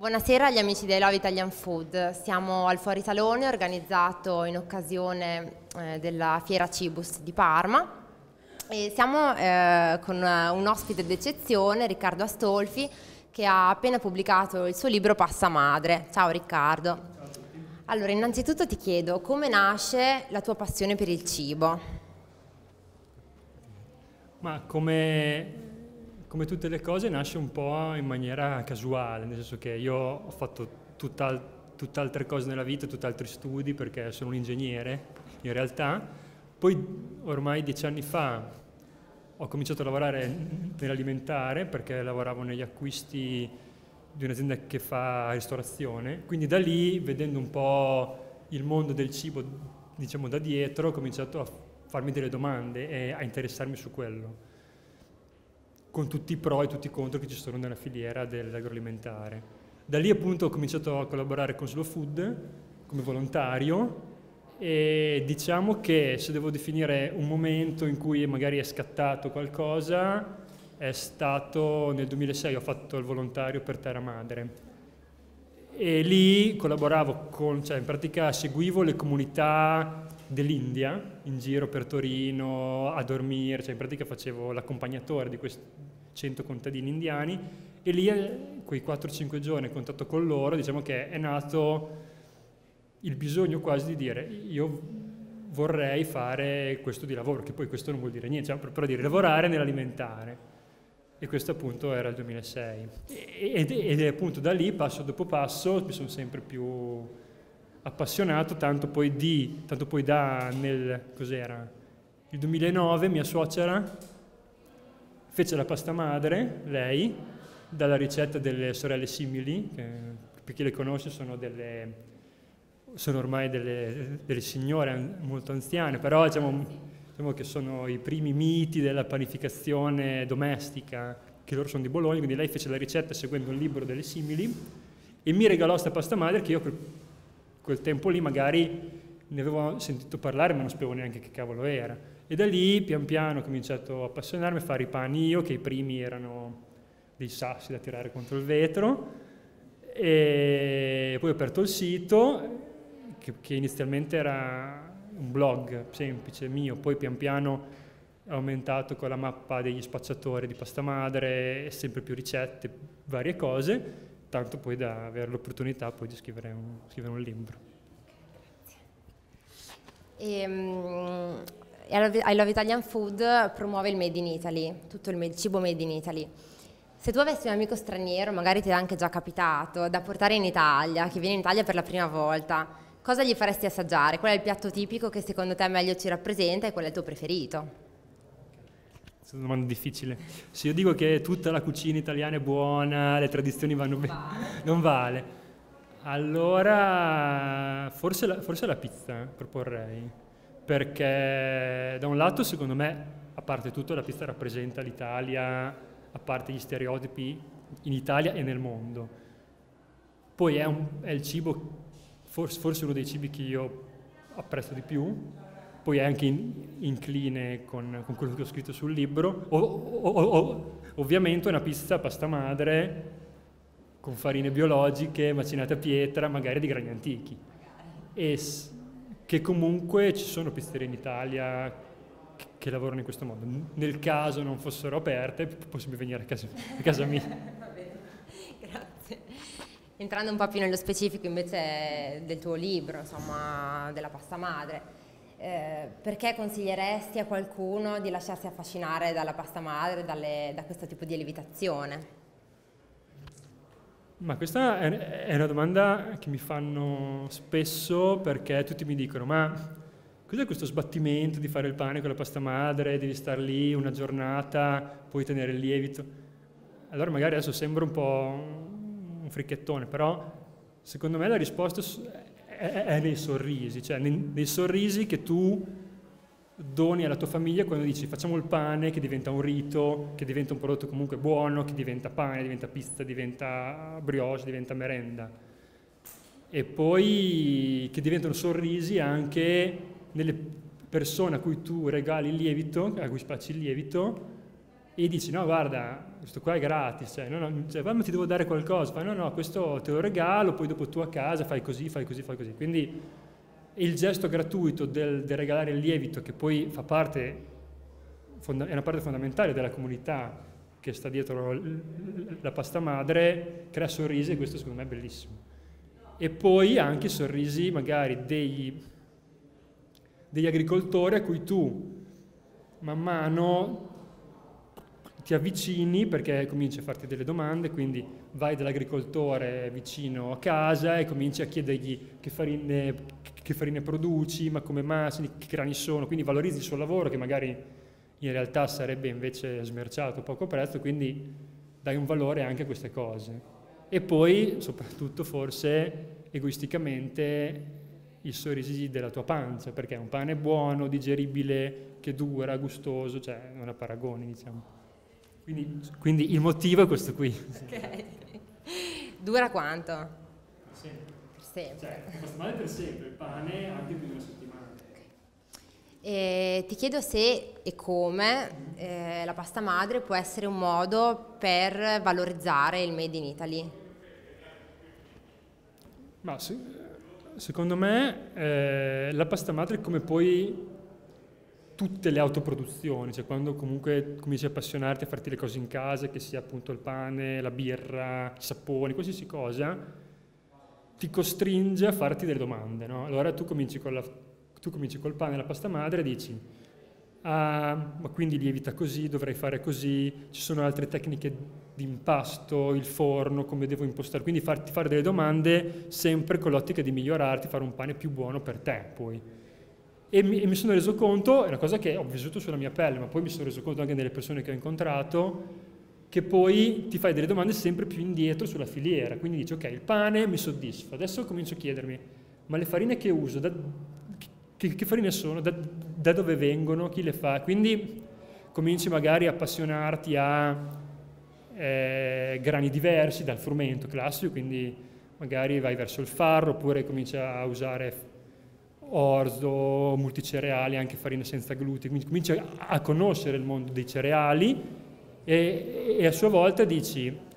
Buonasera agli amici dei Love Italian Food. Siamo al Fuori Salone organizzato in occasione eh, della Fiera Cibus di Parma e siamo eh, con un ospite d'eccezione, Riccardo Astolfi, che ha appena pubblicato il suo libro Passa Madre. Ciao Riccardo. Allora, innanzitutto ti chiedo come nasce la tua passione per il cibo? Ma come come tutte le cose nasce un po' in maniera casuale, nel senso che io ho fatto tutt'al- tutt'altre cose nella vita, tutt'altri studi perché sono un ingegnere in realtà. Poi ormai dieci anni fa ho cominciato a lavorare nell'alimentare perché lavoravo negli acquisti di un'azienda che fa ristorazione, quindi da lì vedendo un po' il mondo del cibo diciamo da dietro ho cominciato a farmi delle domande e a interessarmi su quello con tutti i pro e tutti i contro che ci sono nella filiera dell'agroalimentare. Da lì appunto ho cominciato a collaborare con Slow Food come volontario e diciamo che se devo definire un momento in cui magari è scattato qualcosa è stato nel 2006, ho fatto il volontario per Terra Madre e lì collaboravo con, cioè in pratica seguivo le comunità dell'India in giro per Torino a dormire, cioè in pratica facevo l'accompagnatore di questi 100 contadini indiani e lì eh, quei 4-5 giorni in contatto con loro diciamo che è nato il bisogno quasi di dire io vorrei fare questo di lavoro, che poi questo non vuol dire niente, cioè, però dire lavorare nell'alimentare. E questo appunto era il 2006. Ed, ed appunto da lì, passo dopo passo, mi sono sempre più appassionato, tanto poi, di, tanto poi da nel, cos'era, il 2009 mia suocera fece la pasta madre, lei, dalla ricetta delle sorelle simili, che per chi le conosce sono, delle, sono ormai delle, delle, signore molto anziane, però diciamo, diciamo che sono i primi miti della panificazione domestica, che loro sono di Bologna, quindi lei fece la ricetta seguendo un libro delle simili e mi regalò questa pasta madre che io quel tempo lì magari ne avevo sentito parlare ma non sapevo neanche che cavolo era. E da lì pian piano ho cominciato a appassionarmi a fare i pani io, che i primi erano dei sassi da tirare contro il vetro, e poi ho aperto il sito, che, che inizialmente era un blog semplice mio, poi pian piano aumentato con la mappa degli spacciatori di pasta madre, sempre più ricette, varie cose, tanto poi da avere l'opportunità poi di scrivere un, scrivere un libro. E, um, I Love Italian Food promuove il Made in Italy, tutto il, cibo Made in Italy. Se tu avessi un amico straniero, magari ti è anche già capitato, da portare in Italia, che viene in Italia per la prima volta, cosa gli faresti assaggiare? Qual è il piatto tipico che secondo te meglio ci rappresenta e qual è il tuo preferito? È una domanda difficile. Se io dico che tutta la cucina italiana è buona, le tradizioni vanno bene, non vale. Allora, forse la, forse la pizza proporrei, perché da un lato secondo me, a parte tutto, la pizza rappresenta l'Italia, a parte gli stereotipi, in Italia e nel mondo. Poi è, un, è il cibo, forse, uno dei cibi che io apprezzo di più, poi è anche in, incline con, con, quello che ho scritto sul libro. O, o, o, ovviamente una pizza pasta madre con farine biologiche, macinate a pietra, magari di grani antichi. E che comunque ci sono pizzerie in Italia che, che lavorano in questo modo. Nel caso non fossero aperte, possiamo venire a casa, a casa mia. Entrando un po' più nello specifico invece del tuo libro, insomma, della pasta madre eh, perché consiglieresti a qualcuno di lasciarsi affascinare dalla pasta madre, dalle, da questo tipo di lievitazione? Ma questa è una domanda che mi fanno spesso perché tutti mi dicono ma cos'è questo sbattimento di fare il pane con la pasta madre, devi stare lì una giornata, poi tenere il lievito? Allora magari adesso sembra un po' un fricchettone, però secondo me la risposta è, è nei sorrisi, cioè nei, nei, sorrisi che tu doni alla tua famiglia quando dici facciamo il pane che diventa un rito, che diventa un prodotto comunque buono, che diventa pane, diventa pizza, diventa brioche, diventa merenda. E poi che diventano sorrisi anche nelle persone a cui tu regali il lievito, a cui spacci il lievito, e dici no guarda, questo qua è gratis, cioè, no, no, cioè, ma ti devo dare qualcosa, fai no, no, questo te lo regalo, poi dopo tu a casa fai così, fai così, fai così. Quindi il gesto gratuito del, del regalare il lievito, che poi fa parte, è una parte fondamentale della comunità che sta dietro la pasta madre, crea sorrisi e questo secondo me è bellissimo. E poi anche sorrisi magari degli, degli agricoltori a cui tu man mano ti avvicini perché cominci a farti delle domande, quindi vai dall'agricoltore vicino a casa e cominci a chiedergli che farine, che farine produci, ma come macini, che grani sono, quindi valorizzi il suo lavoro che magari in realtà sarebbe invece smerciato a poco prezzo, quindi dai un valore anche a queste cose. E poi, soprattutto forse egoisticamente, i sorrisi della tua pancia, perché è un pane buono, digeribile, che dura, gustoso, cioè non ha paragoni, diciamo. Quindi, quindi il motivo è questo qui. Ok. Dura quanto? Per sempre. Sempre. Cioè, male per sempre, il pane anche più di una settimana. E ti chiedo se e come eh, la pasta madre può essere un modo per valorizzare il Made in Italy. Ma se, secondo me eh, la pasta madre come poi tutte le autoproduzioni, cioè quando comunque cominci a appassionarti a farti le cose in casa, che sia appunto il pane, la birra, i saponi, qualsiasi cosa, ti costringe a farti delle domande. No? Allora tu cominci la tu cominci col pane e la pasta madre e dici, ah, ma quindi lievita così, dovrei fare così, ci sono altre tecniche di impasto, il forno, come devo impostare, quindi farti fare delle domande sempre con l'ottica di migliorarti, fare un pane più buono per te poi. E mi, e mi sono reso conto, è una cosa che ho vissuto sulla mia pelle, ma poi mi sono reso conto anche delle persone che ho incontrato, che poi ti fai delle domande sempre più indietro sulla filiera, quindi dici ok, il pane mi soddisfa, adesso comincio a chiedermi, ma le farine che uso, da, che, che farine sono, da, da, dove vengono, chi le fa. Quindi cominci magari a appassionarti a eh, grani diversi dal frumento classico, quindi magari vai verso il farro oppure cominci a usare orzo, multicereali, anche farine senza glutine, quindi cominci a, a conoscere il mondo dei cereali e, e a sua volta dici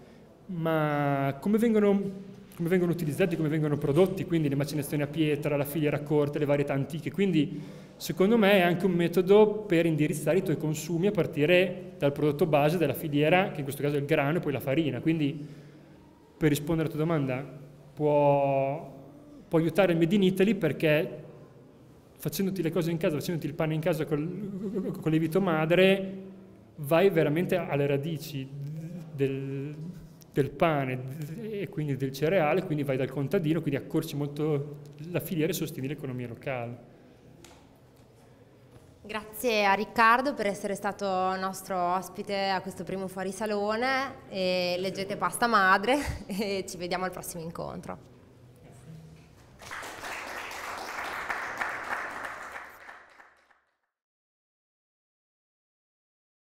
ma come vengono come vengono utilizzati, come vengono prodotti, quindi le macinazioni a pietra, la filiera corta, le varietà antiche. Quindi secondo me è anche un metodo per indirizzare i tuoi consumi a partire dal prodotto base della filiera, che in questo caso è il grano e poi la farina. Quindi per rispondere alla tua domanda, può, può aiutare il Made in Italy perché facendoti le cose in casa, facendoti il pane in casa col, con lievito madre, vai veramente alle radici del, del pane e quindi del cereale, quindi vai dal contadino, quindi accorci molto la filiera e sostieni l'economia locale. Grazie a Riccardo per essere stato nostro ospite a questo primo fuorisalone e leggete Pasta Madre e ci vediamo al prossimo incontro.